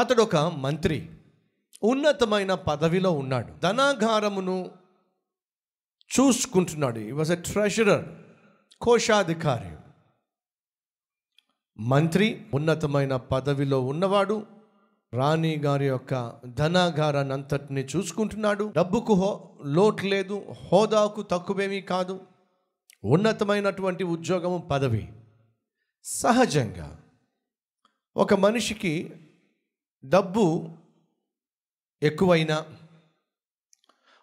అతడు ఒక మంత్రి. ఉన్నతమైన పదవిలో ఉన్నాడు. ధనాగారమును చూసుకుంటున్నాడు. ఈ వాజ్ ఎ ట్రెషరర్ కోశాధికారి. మంత్రి ఉన్నతమైన పదవిలో ఉన్నవాడు రాణి గారి యొక్క ధనాగారాన్ని అంతటిని చూసుకుంటున్నాడు. డబ్బుకు హో లోటు లేదు హోదాకు తక్కువేమీ కాదు. ఉన్నతమైనటువంటి ఉద్యోగము పదవి. సహజంగా ఒక మనిషికి డబ్బు ఎక్కువైనా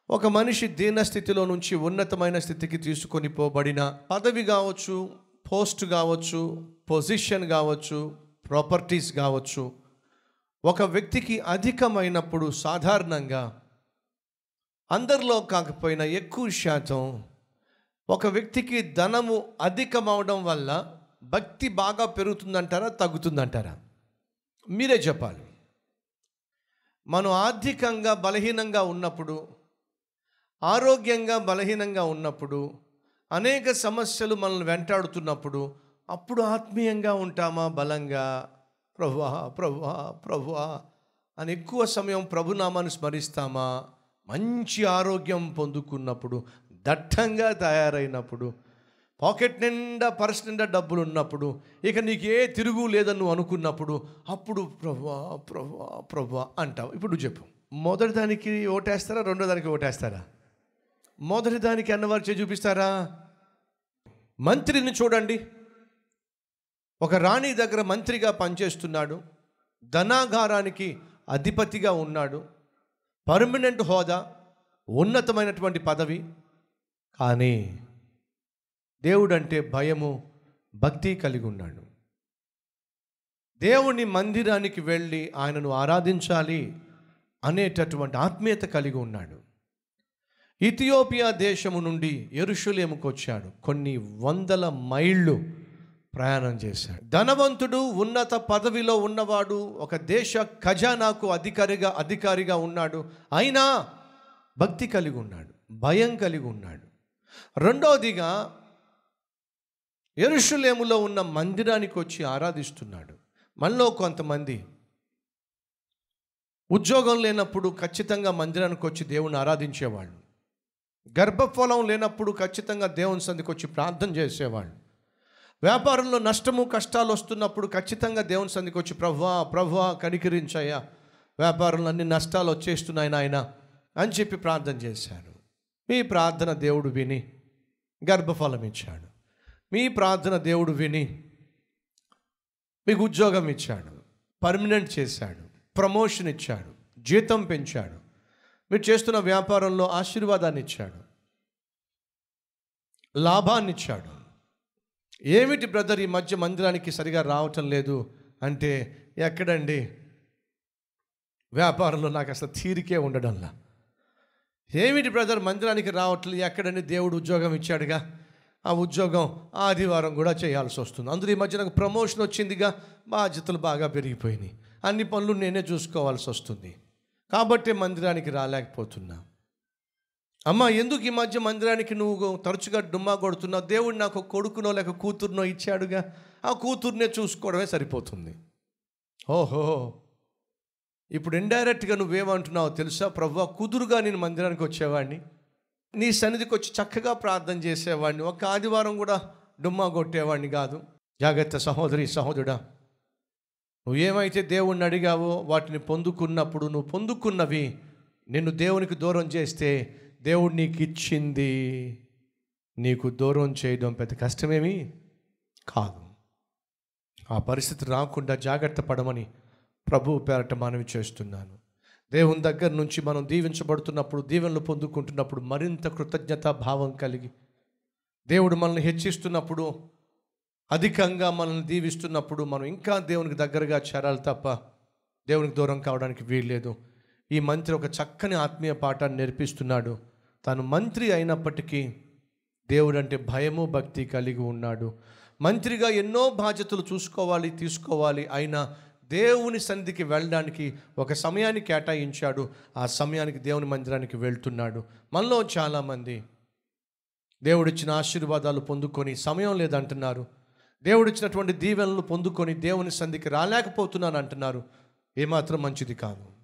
ఒక మనిషి దీనస్థితిలో నుంచి ఉన్నతమైన స్థితికి తీసుకొని పోబడిన పదవి కావచ్చు పోస్ట్ కావచ్చు పొజిషన్ కావచ్చు ప్రాపర్టీస్ కావచ్చు ఒక వ్యక్తికి అధికమైనప్పుడు సాధారణంగా అందరిలో కాకపోయినా ఎక్కువ శాతం ఒక వ్యక్తికి ధనము అధికమవడం వల్ల భక్తి బాగా పెరుగుతుందంటారా తగ్గుతుందంటారా? మీరే చెప్పాలి. మనం ఆర్థికంగా బలహీనంగా ఉన్నప్పుడు ఆరోగ్యంగా బలహీనంగా ఉన్నప్పుడు అనేక సమస్యలు మనల్ని వెంటాడుతున్నప్పుడు అప్పుడు ఆత్మీయంగా ఉంటామా? బలంగా. ప్రభువా ప్రభువా ప్రభువా అని ఎక్కువ సమయం ప్రభునామాన్ని స్మరిస్తామా? మంచి ఆరోగ్యం పొందుకున్నప్పుడు దట్టంగా తయారైనప్పుడు పాకెట్ నిండా పర్స్ నిండా డబ్బులు ఉన్నప్పుడు ఇక నీకు ఏ తిరుగు లేదని నువ్వు అనుకున్నప్పుడు అప్పుడు ప్రభా ప్రభా ప్రభా అంటావు. ఇప్పుడు నువ్వు చెప్పు. మొదటి దానికి ఓటేస్తారా? రెండో దానికి ఓటేస్తారా? మొదటి దానికి అన్నవారు చే చూపిస్తారా? మంత్రిని చూడండి. ఒక రాణి దగ్గర మంత్రిగా పనిచేస్తున్నాడు. ధనాగారానికి అధిపతిగా ఉన్నాడు. పర్మనెంట్ హోదా ఉన్నతమైనటువంటి పదవి. కానీ దేవుడంటే భయము భక్తి కలిగి ఉన్నాడు. దేవుని మందిరానికి వెళ్ళి ఆయనను ఆరాధించాలి అనేటటువంటి ఆత్మీయత కలిగి ఉన్నాడు. ఇథియోపియా దేశము నుండి ఎరుషులేముకు వచ్చాడు. కొన్ని వందల మైళ్ళు ప్రయాణం చేశాడు. ధనవంతుడు ఉన్నత పదవిలో ఉన్నవాడు ఒక దేశ ఖజానాకు అధికారిగా అధికారిగా ఉన్నాడు. అయినా భక్తి కలిగి ఉన్నాడు భయం కలిగి ఉన్నాడు. రెండవదిగా ఎరుషులేములో ఉన్న మందిరానికి వచ్చి ఆరాధిస్తున్నాడు. మనలో కొంతమంది ఉద్యోగం లేనప్పుడు ఖచ్చితంగా మందిరానికి వచ్చి దేవుని ఆరాధించేవాళ్ళు. గర్భఫలం లేనప్పుడు ఖచ్చితంగా దేవుని సందికి వచ్చి ప్రార్థన చేసేవాళ్ళు. వ్యాపారంలో నష్టము కష్టాలు వస్తున్నప్పుడు ఖచ్చితంగా దేవుని సందికి వచ్చి ప్రభువా ప్రభువా కనికరించాయా వ్యాపారంలో అన్ని నష్టాలు వచ్చేస్తున్నాయి నాయన అని చెప్పి ప్రార్థన చేశారు. మీ ప్రార్థన దేవుడు విని గర్భఫలం ఇచ్చాడు మీ ప్రార్థన దేవుడు విని మీకు ఉద్యోగం ఇచ్చాడు పర్మనెంట్ చేశాడు ప్రమోషన్ ఇచ్చాడు జీతం పెంచాడు మీరు చేస్తున్న వ్యాపారంలో ఆశీర్వాదాన్ని ఇచ్చాడు లాభాన్ని ఇచ్చాడు. ఏమిటి బ్రదర్ ఈ మధ్య మందిరానికి సరిగా రావటం లేదు అంటే ఎక్కడండి? వ్యాపారంలో నాకు అసలు తీరికే ఉండడంలా. ఏమిటి బ్రదర్ మందిరానికి రావట్లేదు ఎక్కడండి దేవుడు ఉద్యోగం ఇచ్చాడుగా? ఆ ఉద్యోగం ఆదివారం కూడా చేయాల్సి వస్తుంది. అందులో ఈ మధ్య నాకు ప్రమోషన్ వచ్చిందిగా బాధ్యతలు బాగా పెరిగిపోయినాయి. అన్ని పనులు నేనే చూసుకోవాల్సి వస్తుంది. కాబట్టి మందిరానికి రాలేకపోతున్నా. అమ్మ ఎందుకు ఈ మధ్య మందిరానికి నువ్వు తరచుగా డుమ్మా కొడుతున్నావు? దేవుడు నాకు కొడుకునో లేక కూతురునో ఇచ్చాడుగా. ఆ కూతుర్నే చూసుకోవడమే సరిపోతుంది. ఓహో! ఇప్పుడు ఇండైరెక్ట్గా నువ్వేమంటున్నావు తెలుసా? ప్రభు కుదురుగా నేను మందిరానికి వచ్చేవాడిని. నీ సన్నిధికి వచ్చి చక్కగా ప్రార్థన చేసేవాడిని. ఒక ఆదివారం కూడా డుమ్మా కొట్టేవాడిని కాదు. జాగ్రత్త సహోదరి సహోదరుడా నువ్వేమైతే దేవుణ్ణి అడిగావో వాటిని పొందుకున్నప్పుడు నువ్వు పొందుకున్నవి నిన్ను దేవునికి దూరం చేస్తే దేవుడు నీకు ఇచ్చింది నీకు దూరం చేయడం పెద్ద కష్టమేమి కాదు. ఆ పరిస్థితి రాకుండా జాగ్రత్త పడమని ప్రభువు పేరట మనవి చేస్తున్నాను. దేవుని దగ్గర నుంచి మనం దీవించబడుతున్నప్పుడు దీవెనలు పొందుకుంటున్నప్పుడు మరింత కృతజ్ఞతా భావం కలిగి దేవుడు మనల్ని హెచ్చిస్తున్నప్పుడు అధికంగా మనల్ని దీవిస్తున్నప్పుడు మనం ఇంకా దేవునికి దగ్గరగా చేరాలి తప్ప దేవునికి దూరం కావడానికి వీల్లేదు. ఈ మంత్రి ఒక చక్కని ఆత్మీయ పాఠాన్ని నేర్పిస్తున్నాడు. తాను మంత్రి అయినప్పటికీ దేవుడు అంటే భయము భక్తి కలిగి ఉన్నాడు. మంత్రిగా ఎన్నో బాధ్యతలు చూసుకోవాలి తీసుకోవాలి అయినా దేవుని సన్నిధికి వెళ్ళడానికి ఒక సమయాన్ని కేటాయించాడు. ఆ సమయానికి దేవుని మందిరానికి వెళ్తున్నాడు. మనలో చాలామంది దేవుడిచ్చిన ఆశీర్వాదాలు పొందుకొని సమయం లేదంటున్నారు. దేవుడిచ్చినటువంటి దీవెనలు పొందుకొని దేవుని సంధికి రాలేకపోతున్నాను అంటున్నారు ఏమాత్రం మంచిది కాదు.